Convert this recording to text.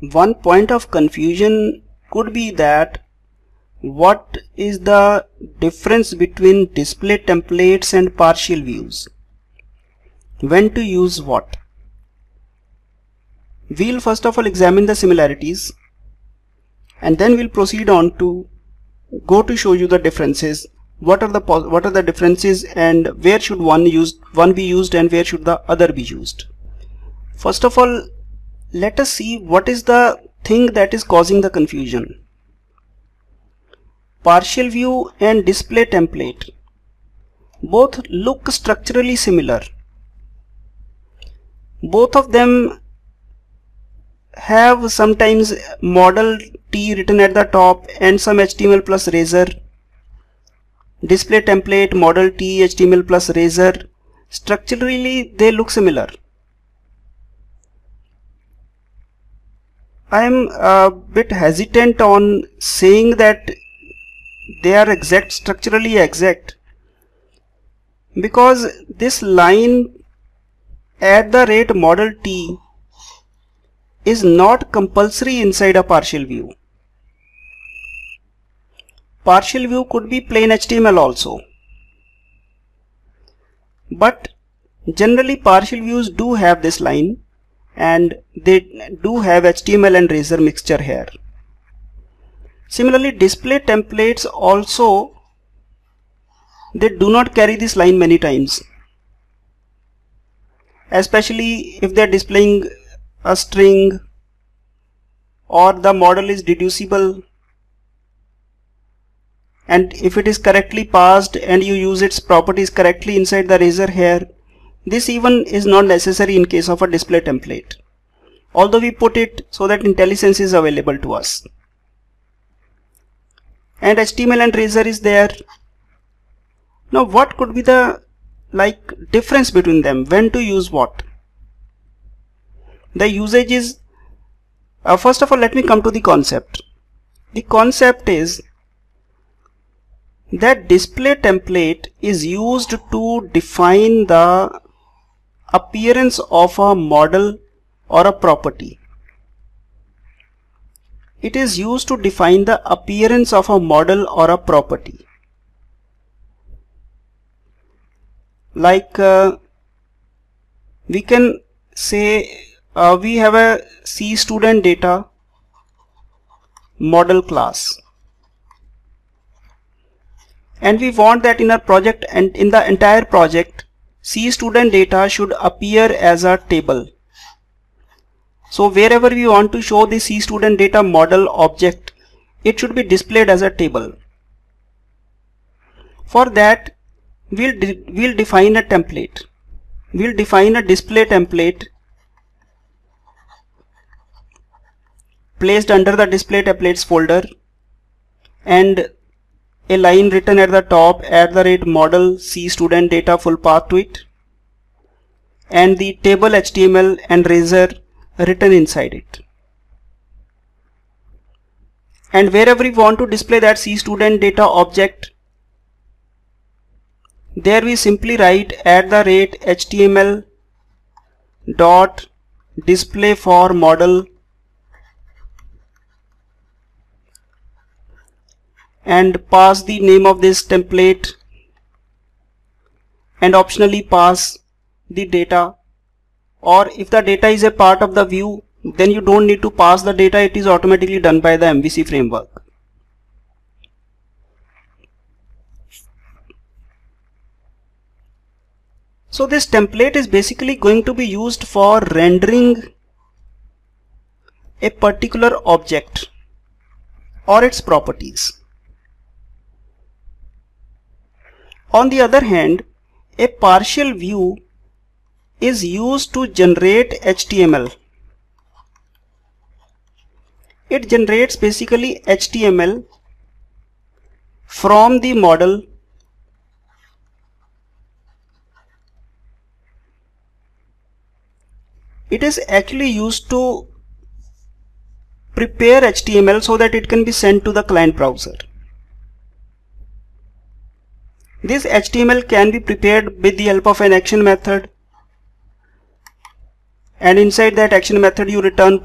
one point of confusion could be that what is the difference between display templates and partial views? When to use what? We'll first of all examine the similarities and then we'll proceed on to go to show you the differences. What are the what are the differences and where should one use one be used and where should the other be used? First of all let us see what is the thing that is causing the confusion. Partial view and display template. Both look structurally similar. Both of them have sometimes model T written at the top and some HTML plus razor. Display template model T HTML plus razor. Structurally they look similar I am a bit hesitant on saying that they are exact structurally exact because this line at the rate model T is not compulsory inside a partial view. Partial view could be plain HTML also. But generally partial views do have this line and they do have HTML and razor mixture here. Similarly display templates also they do not carry this line many times especially if they are displaying a string or the model is deducible and if it is correctly passed and you use its properties correctly inside the razor here this even is not necessary in case of a display template. Although we put it so that IntelliSense is available to us. And HTML and razor is there. Now what could be the like difference between them? When to use what? The usage is uh, first of all let me come to the concept. The concept is that display template is used to define the appearance of a model or a property. It is used to define the appearance of a model or a property. Like uh, we can say uh, we have a C student data model class. And we want that in our project and in the entire project C student data should appear as a table so wherever we want to show the C student data model object it should be displayed as a table for that we'll, de we'll define a template. We'll define a display template placed under the display templates folder and a line written at the top at the rate model C student data full path to it and the table HTML and razor written inside it. And wherever we want to display that C student data object there we simply write at the rate html dot display for model and pass the name of this template and optionally pass the data. Or if the data is a part of the view then you don't need to pass the data. It is automatically done by the MVC framework. So this template is basically going to be used for rendering a particular object or its properties. On the other hand, a partial view is used to generate HTML. It generates basically HTML from the model it is actually used to prepare HTML so that it can be sent to the client browser. This HTML can be prepared with the help of an action method. And inside that action method you return